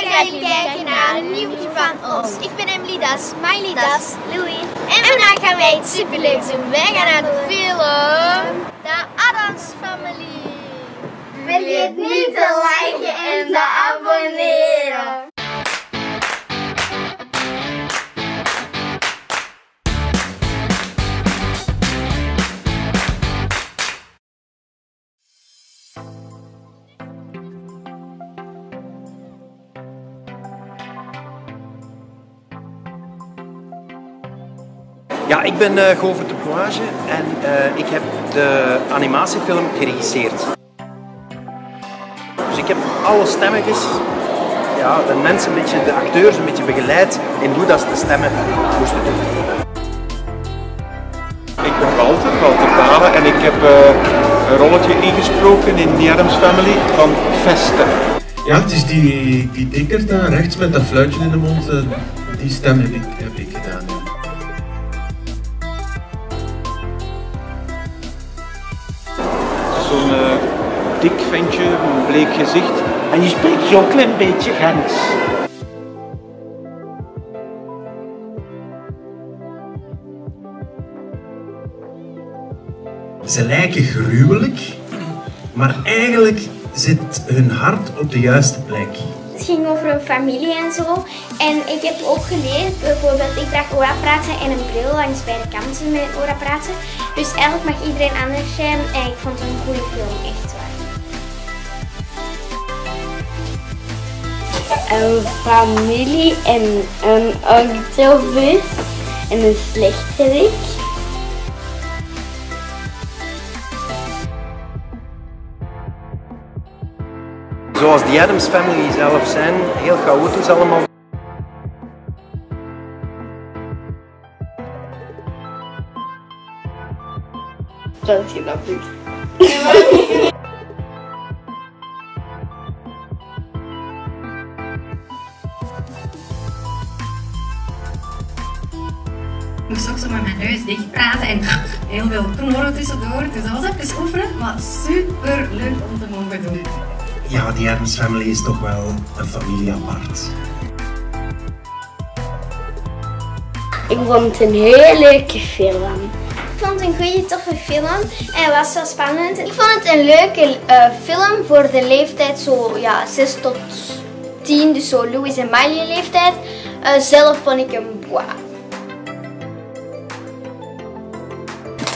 Leuk dat jullie kijken naar een nieuwtje van ons. Ik ben Emily Das, Miley Das, Louis. En vandaag gaan wij iets superleuks doen. Wij gaan naar de film The Addams Family. Vergeet niet te liken en te abonneren. Ja, ik ben uh, Govert de Plage en uh, ik heb de animatiefilm geregisseerd. Dus ik heb alle stemmetjes, ja, de mensen een beetje, de acteurs een beetje begeleid in hoe dat ze de stemmen moesten doen. Ik ben Walter, Walter Dalen en ik heb uh, een rolletje ingesproken in The Addams Family van Vester. Ja, het is die, die dikker daar rechts met dat fluitje in de mond, die stem heb ik, heb ik gedaan. Dik ventje, een bleek gezicht. En je spreekt zo'n klein beetje Gens. Ze lijken gruwelijk, maar eigenlijk zit hun hart op de juiste plek. Het ging over een familie en zo. En ik heb ook geleerd, bijvoorbeeld, ik draag oorapparaten en een bril langs beide kanten met oorapparaten. Dus eigenlijk mag iedereen anders zijn en ik vond het een goede film, echt waar. Een familie en een octopus en een slechterik. Zoals de Adams Family zelf zijn, heel chaotisch allemaal. Dat snap ik. Ik moest ook zo met mijn neus dicht praten en heel veel knorren tussendoor. Dus dat was even oefenen, maar super leuk om te mogen doen. Ja, die Adams Family is toch wel een familie apart. Ik vond het een heel leuke film. Ik vond het een goede, toffe film en het was zo spannend. Ik vond het een leuke uh, film voor de leeftijd zo ja, 6 tot 10, dus zo Louis en Miley leeftijd. Uh, zelf vond ik hem boah.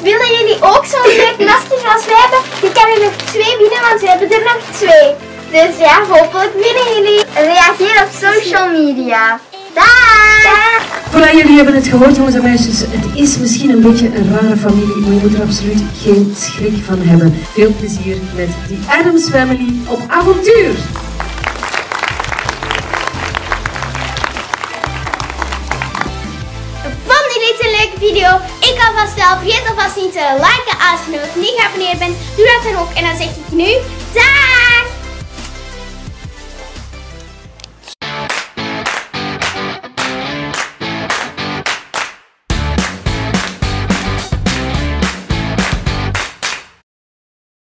Willen jullie ook zo'n leuk masker als wij hebben? Je kan er nog twee winnen, want we hebben er nog twee. Dus ja, hopelijk winnen jullie. Reageer op social media. Dag! Voilà, jullie hebben het gehoord jongens en meisjes. Het is misschien een beetje een rare familie, maar je moet er absoluut geen schrik van hebben. Veel plezier met die Adams Family op avontuur! Vonden jullie het een leuke video? Ik alvast wel. Vergeet alvast niet te liken als je nog niet geabonneerd bent. Doe dat dan ook. En dan zeg ik nu!